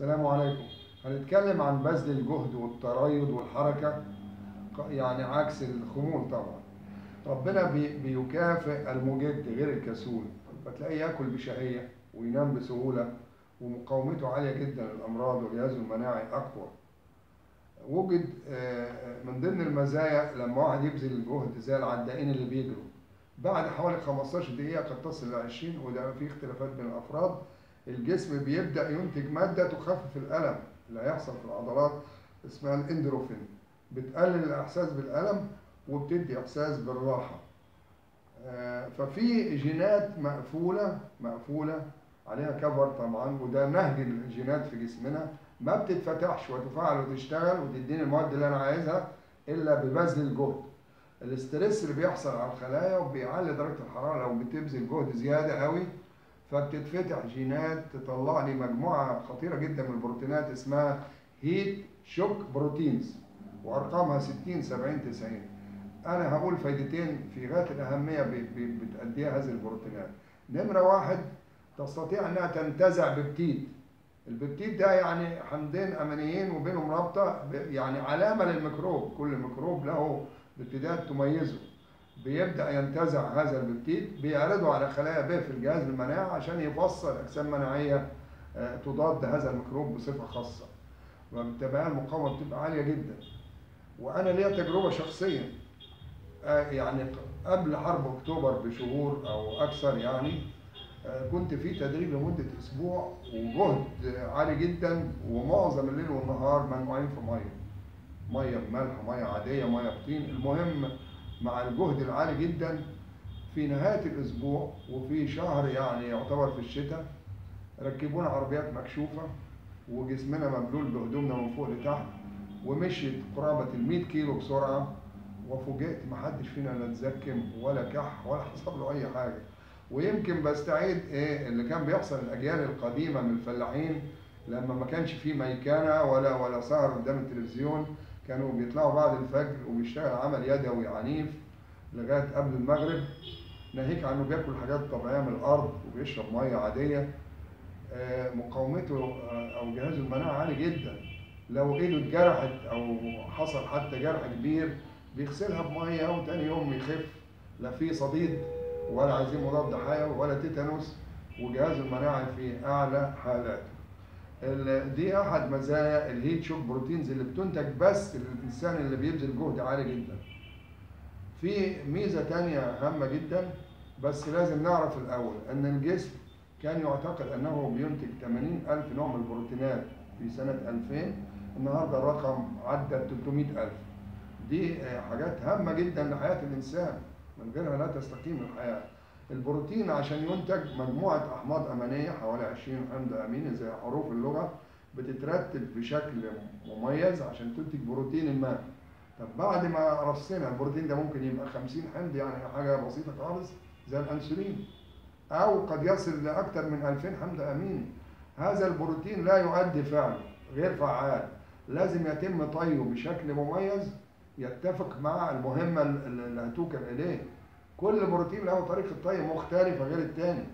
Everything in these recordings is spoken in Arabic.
السلام عليكم. هنتكلم عن بذل الجهد والتريض والحركة يعني عكس الخمول طبعا. ربنا بي بيكافئ المجد غير الكسول. فتلاقيه يأكل بشهية وينام بسهولة ومقاومته عالية جدا للأمراض وجهازه المناعي أقوى. وجد من ضمن المزايا لما واحد يبذل الجهد زي العدائين اللي بيجروا. بعد حوالي 15 دقيقة قد تصل ل 20 وده في اختلافات بين الأفراد الجسم بيبدأ ينتج مادة تخفف الألم اللي هيحصل في العضلات اسمها الإندروفين. بتقلل الإحساس بالألم وبتدي إحساس بالراحة. ففي جينات مقفولة مقفولة عليها كفر طبعا وده نهج الجينات في جسمنا. ما بتتفتحش وتفعل وتشتغل وتديني المواد اللي أنا عايزها إلا ببذل الجهد الاسترس اللي بيحصل على الخلايا وبيعلي درجة الحرارة لو بتبذل جهد زيادة قوي فبتتفتح جينات تطلع لي مجموعة خطيرة جدا من البروتينات اسمها heat shock proteins وأرقامها 60 70 90 أنا هقول فايدتين في غاية الأهمية بتأديها هذه البروتينات. نمرة واحد تستطيع إنها تنتزع ببتيد الببتيد ده يعني حمضين امينيين وبينهم رابطة يعني علامة للميكروب. كل ميكروب له ببتيدات تميزه. بيبدأ ينتزع هذا الببتيد بيعرضه على خلايا ب في الجهاز المناعي عشان يفصل أجسام مناعية تضاد هذا الميكروب بصفة خاصة. وبالتالي المقاومة بتبقى عالية جدا. وأنا ليا تجربة شخصيه يعني قبل حرب أكتوبر بشهور أو أكثر يعني كنت في تدريب لمدة أسبوع وجهد عالي جدا ومعظم الليل والنهار منقوعين في مية مية بملح مية عادية مية بطين. المهم مع الجهد العالي جدا في نهاية الأسبوع وفي شهر يعني يعتبر في الشتاء. ركبونا عربيات مكشوفة وجسمنا مبلول بهدومنا من فوق لتحت ومشيت قرابة ال 100 كيلو بسرعة وفوجئت محدش فينا لا اتزكم ولا كح ولا حصل له أي حاجة. ويمكن بستعيد إيه اللي كان بيحصل الأجيال القديمة من الفلاحين لما ما كانش فيه ميكنه ولا ولا سهر قدام التلفزيون كانوا بيطلعوا بعد الفجر وبيشتغل عمل يدوي عنيف لغاية قبل المغرب ناهيك عنه بياكل حاجات طبيعية من الأرض وبيشرب مية عادية مقاومته أو جهازه المناعة عالي جدا لو إيده اتجرحت أو حصل حتى جرح كبير بيغسلها بمية وتاني يوم يخف لا في صديد ولا عايزين مضاد حيوي ولا تيتانوس وجهاز المناعي في أعلى حالاته. دي أحد مزايا ال heat shock proteins اللي بتنتج بس للإنسان اللي بيبذل جهد عالي جدا. في ميزة تانية هامة جدا بس لازم نعرف الأول إن الجسم كان يعتقد أنه بينتج 80 ألف نوع من البروتينات في سنة 2000 النهارده الرقم عدى 300 ألف. دي حاجات هامة جدا لحياة الإنسان. من غيرها لا تستقيم الحياة البروتين عشان ينتج مجموعة أحماض أمينية حوالي 20 حمض أميني زي حروف اللغة بتترتب بشكل مميز عشان تنتج بروتين الماء طب بعد ما رصينا البروتين ده ممكن يبقى 50 حمض يعني حاجة بسيطة خالص زي الأنسولين. أو قد يصل لأكثر من 2000 حمض أميني هذا البروتين لا يؤدي فعله غير فعال. لازم يتم طيه بشكل مميز يتفق مع المهمة اللي هتوكل إليه. كل بروتين له طريقة طي مختلفة غير التاني.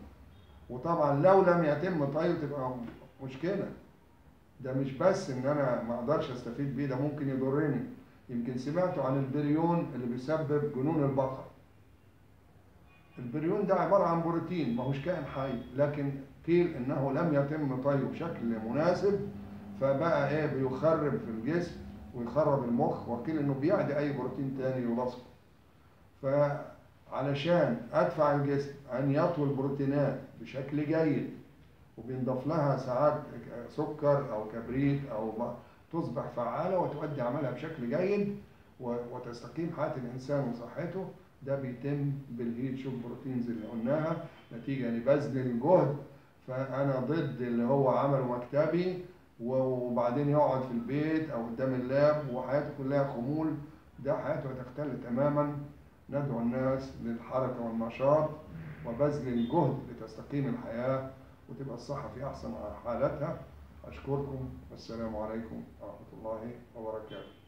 وطبعا لو لم يتم طيه تبقى مشكلة. ده مش بس إن أنا ما أقدرش أستفيد بيه ده ممكن يضرني. يمكن سمعتوا عن البريون اللي بيسبب جنون البقر. البريون ده عبارة عن بروتين ما هوش كائن حي لكن قيل إنه لم يتم طيه بشكل مناسب فبقى إيه بيخرب في الجسم ويخرب المخ وقيل إنه بيعدي أي بروتين تاني يلصقه فعلشان أدفع الجسم أن يطوي البروتينات بشكل جيد وبينضاف لها ساعات سكر أو كبريت أو تصبح فعالة وتؤدي عملها بشكل جيد وتستقيم حياة الإنسان وصحته ده بيتم بال heat shock proteins اللي قلناها نتيجة لبذل الجهد فأنا ضد اللي هو عمله مكتبي وبعدين يقعد في البيت أو قدام اللاب وحياته كلها خمول ده حياته هتختل تماما. ندعو الناس للحركة والنشاط وبذل الجهد لتستقيم الحياة وتبقى الصحة في أحسن حالاتها. أشكركم. والسلام عليكم ورحمة الله وبركاته.